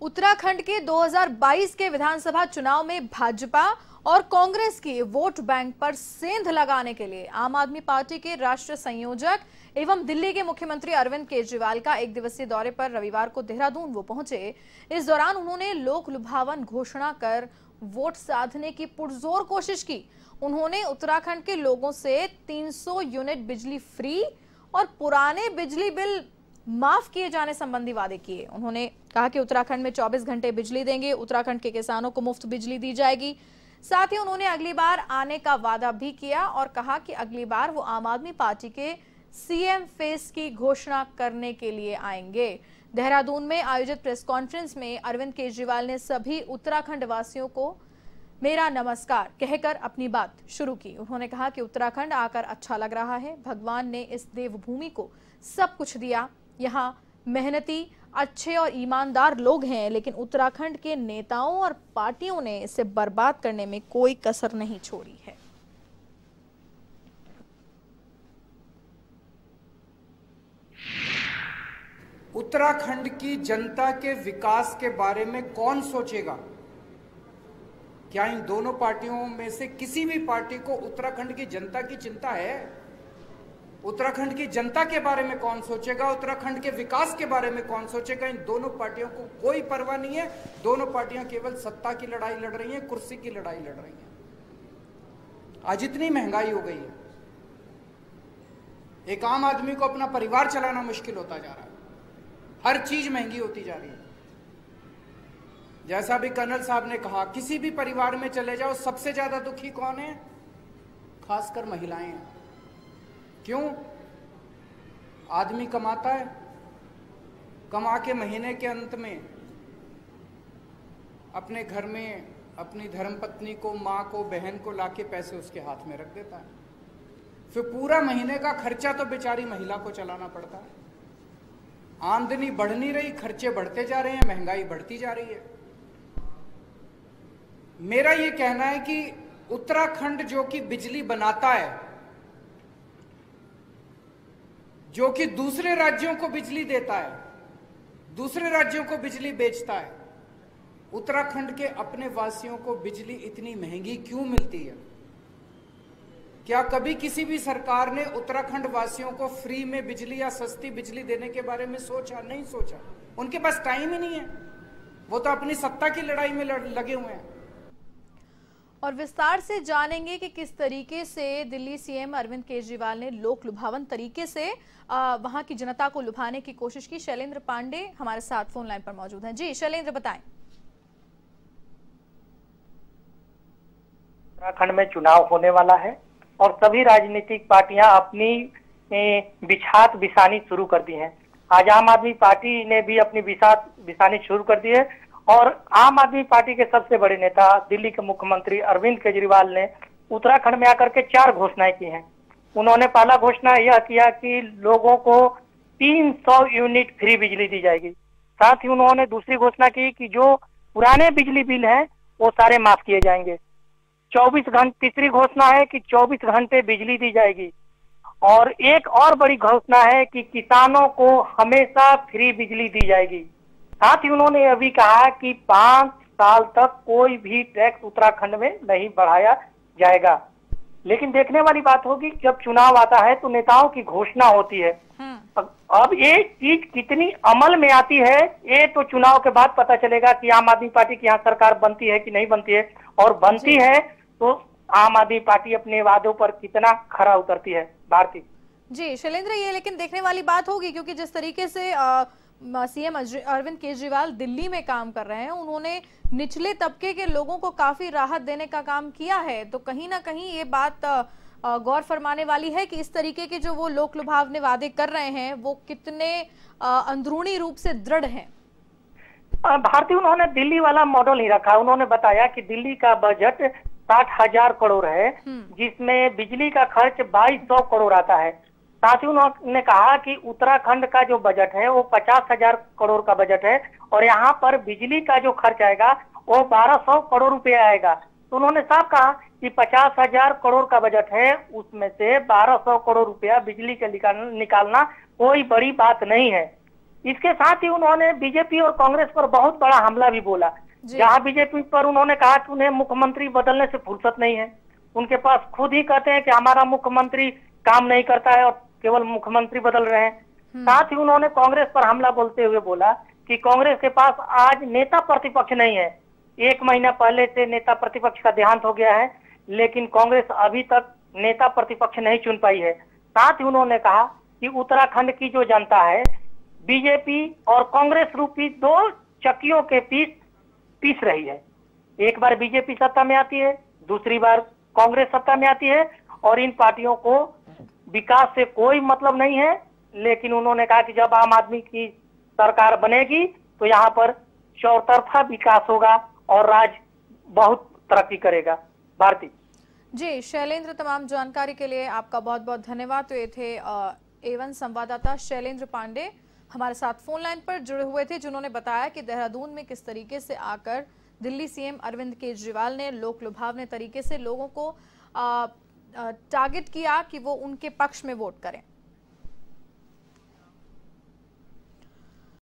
उत्तराखंड के 2022 के विधानसभा चुनाव में भाजपा और कांग्रेस की वोट बैंक पर सेंध लगाने के लिए आम आदमी पार्टी के राष्ट्रीय संयोजक एवं दिल्ली के मुख्यमंत्री अरविंद केजरीवाल का एक दिवसीय दौरे पर रविवार को देहरादून वो पहुँचे। इस दौरान उन्होंने लोक लुभावन घोषणा कर वोट साधने की पुरजोर कोशिश की। उन्होंने उत्तराखंड के लोगों से 300 यूनिट बिजली फ्री और पुराने बिजली बिल माफ़ किए जाने संबंधी वादे किए। उन्होंने कहा कि उत्तराखंड में 24 घंटे बिजली देंगे, उत्तराखंड के किसानों को मुफ़्त बिजली दी जाएगी। साथ ही उन्होंने अगली बार आने का वादा भी किया और कहा कि अगली बार वो आम आदमी पार्टी के सीएम फेस की घोषणा करने के लिए आएँगे। देहरादून में आयोजित प्रेस कॉन्फ्रेंस में अरविंद केजरीवाल ने सभी उत्तराखंड वासियों को मेरा नमस्कार कहकर अपनी बात शुरू की। उन्होंने कहा कि उत्तराखंड आकर अच्छा लग रहा है। भगवान ने इस देवभूमि को सब कुछ दिया। यहाँ मेहनती, अच्छे और ईमानदार लोग हैं, लेकिन उत्तराखंड के नेताओं और पार्टियों ने इसे बर्बाद करने में कोई कसर नहीं छोड़ी है। उत्तराखंड की जनता के विकास के बारे में कौन सोचेगा? क्या इन दोनों पार्टियों में से किसी भी पार्टी को उत्तराखंड की जनता की चिंता है? उत्तराखंड की जनता के बारे में कौन सोचेगा? उत्तराखंड के विकास के बारे में कौन सोचेगा? इन दोनों पार्टियों को कोई परवाह नहीं है। दोनों पार्टियाँ केवल सत्ता की लड़ाई लड़ रही हैं, कुर्सी की लड़ाई लड़ रही हैं। आज इतनी महँगाई हो गई है। एक आम आदमी को अपना परिवार चलाना मुश्किल होता जा रहा है। हर चीज़ महँगी होती जा रही है। जैसा भी कर्नल साहब ने कहा, किसी भी परिवार में चले जाओ, सबसे ज़्यादा दुखी कौन है? खासकर महिलाएँ हैं। क्यों? आदमी कमाता है, कमा के महीने के अंत में अपने घर में अपनी धर्मपत्नी को, माँ को, बहन को लाके पैसे उसके हाथ में रख देता है। फिर पूरा महीने का खर्चा तो बेचारी महिला को चलाना पड़ता है। आमदनी बढ़ नहीं रही, खर्चे बढ़ते जा रहे हैं, महँगाई बढ़ती जा रही है। मेरा ये कहना है कि उत्तराखंड जो कि बिजली बनाता है जो कि दूसरे राज्यों को बिजली देता है, दूसरे राज्यों को बिजली बेचता है, उत्तराखंड के अपने वासियों को बिजली इतनी महँगी क्यों मिलती है? क्या कभी किसी भी सरकार ने उत्तराखंड वासियों को फ्री में बिजली या सस्ती बिजली देने के बारे में सोचा? नहीं सोचा। उनके पास टाइम ही नहीं है। वो तो अपनी सत्ता की लड़ाई में लगे हुए हैं। और विस्तार से जानेंगे कि किस तरीके से दिल्ली सीएम अरविंद केजरीवाल ने लोक लुभावन तरीके से वहाँ की जनता को लुभाने की कोशिश की। शैलेंद्र पांडे हमारे साथ फ़ोन लाइन पर मौजूद हैं। जी, शैलेंद्र, बताएँ। उत्तराखंड में चुनाव होने वाला है और सभी राजनीतिक पार्टियाँ अपनी बिछात बिछानी शुरू कर दी हैं। आज आम आदमी पार्टी ने भी अपनी बिछात बिछानी शुरू कर दी है। और आम आदमी पार्टी के सबसे बड़े नेता, दिल्ली के मुख्यमंत्री अरविंद केजरीवाल ने उत्तराखंड में आकर के चार घोषणाएँ की हैं। उन्होंने पहला घोषणा यह किया कि लोगों को 300 यूनिट फ्री बिजली दी जाएगी। साथ ही उन्होंने दूसरी घोषणा की कि जो पुराने बिजली बिल हैं, वो सारे माफ़ किए जाएँगे। 24 घंटे, तीसरी घोषणा है कि 24 घंटे बिजली दी जाएगी। और एक और बड़ी घोषणा है कि किसानों को हमेशा फ्री बिजली दी जाएगी। साथ ही उन्होंने अभी कहा कि पाँच साल तक कोई भी टैक्स उत्तराखंड में नहीं बढ़ाया जाएगा। लेकिन देखने वाली बात होगी जब चुनाव आता है तो नेताओं की घोषणा होती है। हम्म। अब ये चीज़ कितनी अमल में आती है ये तो चुनाव के बाद पता चलेगा कि आम आदमी पार्टी की यहाँ सरकार बनती है कि नहीं बनती है। और बनती है तो आम आदमी पार्टी अपने वादों पर कितना खरा उतरती है भारती जी शैलेंद्र ये लेकिन देखने वाली बात होगी क्योंकि जिस तरीके से आ, सीएम अरविंद केजरीवाल दिल्ली में काम कर रहे हैं। उन्होंने निचले तबके के लोगों को काफ़ी राहत देने का काम किया है। तो कहीं ना कहीं ये बात गौर फरमाने वाली है कि इस तरीके के जो वो लोक लुभावने वादे कर रहे हैं वो कितने अंदरूनी रूप से दृढ़ हैं। भारतीय उन्होंने दिल्ली वाला मॉडल ही रखा। उन्होंने बताया कि दिल्ली का बजट साठ हज़ार करोड़ है हम्म। जिसमें बिजली का खर्च बाईस सौ करोड़ आता है। साथ ही उन्होंने कहा कि उत्तराखंड का जो बजट है वो पचास हज़ार करोड़ का बजट है और यहाँ पर बिजली का जो खर्च आएगा वो बारह सौ करोड़ रुपए आएगा। तो उन्होंने साफ़ कहा कि पचास हज़ार करोड़ का बजट है उसमें से बारह सौ करोड़ रुपया बिजली के निकालना कोई बड़ी बात नहीं है। इसके साथ ही उन्होंने बीजेपी और कांग्रेस पर बहुत बड़ा हमला भी बोला। जहाँ बीजेपी पर उन्होंने कहा कि उन्हें मुख्यमंत्री बदलने से फुर्सत नहीं है। उनके पास खुद ही कहते हैं कि हमारा मुख्यमंत्री काम नहीं करता है और केवल मुख्यमंत्री बदल रहे हैं। साथ ही उन्होंने कांग्रेस पर हमला बोलते हुए बोला कि कांग्रेस के पास आज नेता प्रतिपक्ष नहीं है। एक महीना पहले से नेता प्रतिपक्ष का देहांत हो गया है लेकिन कांग्रेस अभी तक नेता प्रतिपक्ष नहीं चुन पाई है। साथ ही उन्होंने कहा कि उत्तराखंड की जो जनता है बीजेपी और कांग्रेस रूपी दो चक्कियों के पीस पीस रही है। एक बार बीजेपी सत्ता में आती है दूसरी बार कांग्रेस सत्ता में आती है और इन पार्टियों को विकास से कोई मतलब नहीं है लेकिन उन्होंने कहा कि जब आम आदमी की सरकार बनेगी तो यहाँ पर चौतरफा विकास होगा और राज्य बहुत तरक्की करेगा। भारती। जी शैलेंद्र तमाम जानकारी के लिए आपका बहुत बहुत धन्यवाद। तो ये थे एवन संवाददाता शैलेंद्र पांडे हमारे साथ फ़ोन लाइन पर जुड़े हुए थे जिन्होंने बताया कि देहरादून में किस तरीके से आकर दिल्ली सीएम अरविंद केजरीवाल ने लोक लुभावने तरीके से लोगों को अ, टारगेट किया कि वो उनके पक्ष में वोट करें।